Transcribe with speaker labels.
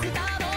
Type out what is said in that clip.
Speaker 1: Wow.